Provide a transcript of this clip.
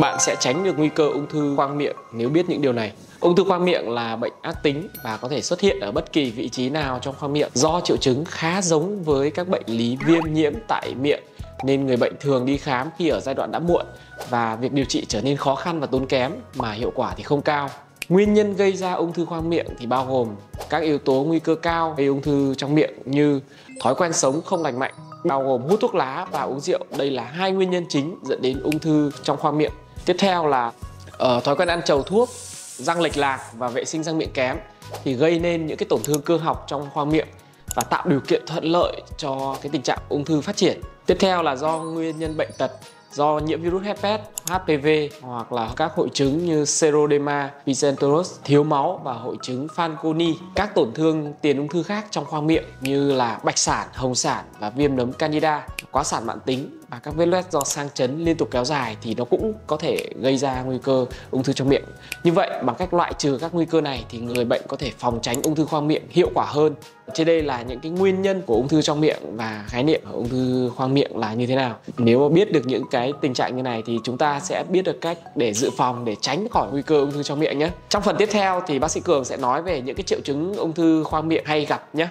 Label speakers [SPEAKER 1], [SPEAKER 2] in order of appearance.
[SPEAKER 1] Bạn sẽ tránh được nguy cơ ung thư khoang miệng nếu biết những điều này. Ung thư khoang miệng là bệnh ác tính và có thể xuất hiện ở bất kỳ vị trí nào trong khoang miệng do triệu chứng khá giống với các bệnh lý viêm nhiễm tại miệng nên người bệnh thường đi khám khi ở giai đoạn đã muộn và việc điều trị trở nên khó khăn và tốn kém mà hiệu quả thì không cao. Nguyên nhân gây ra ung thư khoang miệng thì bao gồm các yếu tố nguy cơ cao gây ung thư trong miệng như thói quen sống không lành mạnh, bao gồm hút thuốc lá và uống rượu. Đây là hai nguyên nhân chính dẫn đến ung thư trong khoang miệng. Tiếp theo là ở thói quen ăn trầu thuốc, răng lệch lạc và vệ sinh răng miệng kém thì gây nên những cái tổn thương cơ học trong khoang miệng và tạo điều kiện thuận lợi cho cái tình trạng ung thư phát triển. Tiếp theo là do nguyên nhân bệnh tật do nhiễm virus herpes, HPV hoặc là các hội chứng như Seroderma picentosus, thiếu máu và hội chứng Fanconi. Các tổn thương tiền ung thư khác trong khoang miệng như là bạch sản, hồng sản và viêm nấm candida, quá sản mãn tính và các vết loét do sang chấn liên tục kéo dài thì nó cũng có thể gây ra nguy cơ ung thư trong miệng. Như vậy, bằng cách loại trừ các nguy cơ này thì người bệnh có thể phòng tránh ung thư khoang miệng hiệu quả hơn. Trên đây là những cái nguyên nhân của ung thư trong miệng và khái niệm ung thư khoang miệng là như thế nào. Nếu mà biết được những cái tình trạng như này thì chúng ta sẽ biết được cách để dự phòng để tránh khỏi nguy cơ ung thư trong miệng nhé. Trong phần tiếp theo thì bác sĩ Cường sẽ nói về những cái triệu chứng ung thư khoang miệng hay gặp nhé.